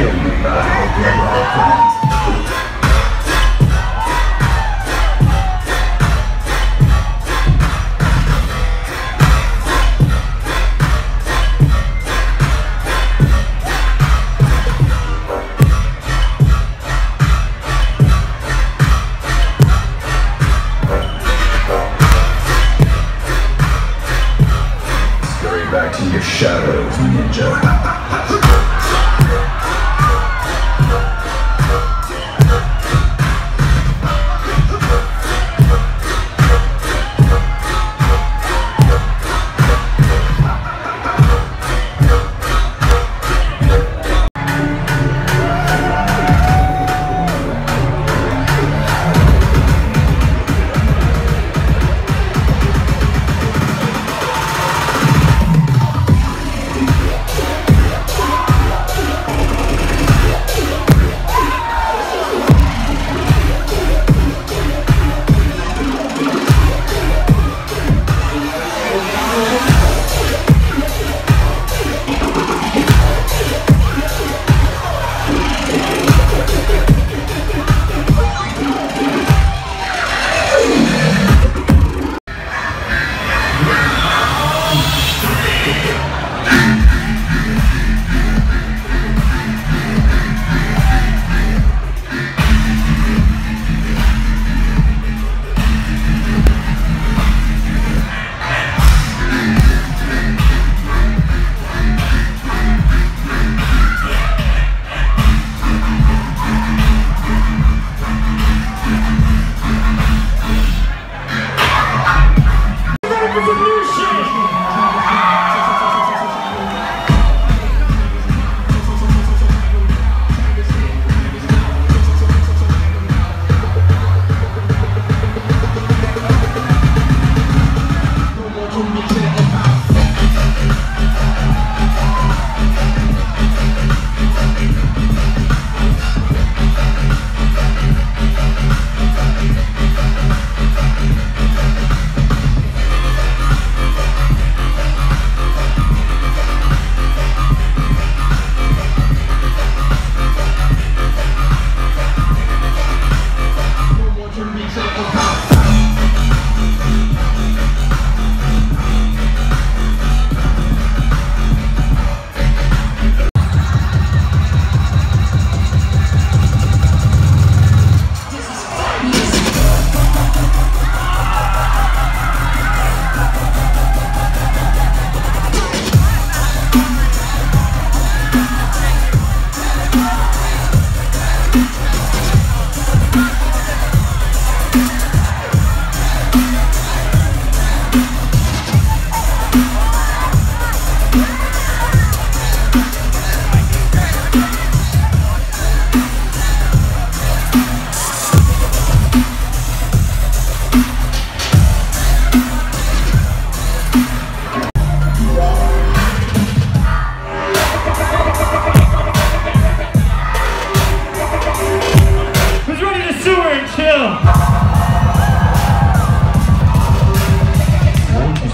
kill back to your shadows, ninja. revolution.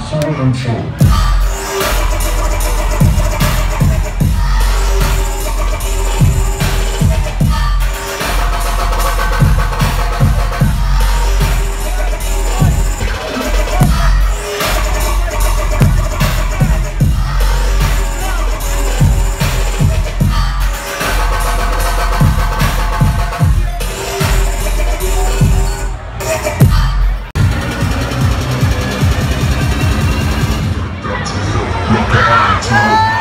soul and food. the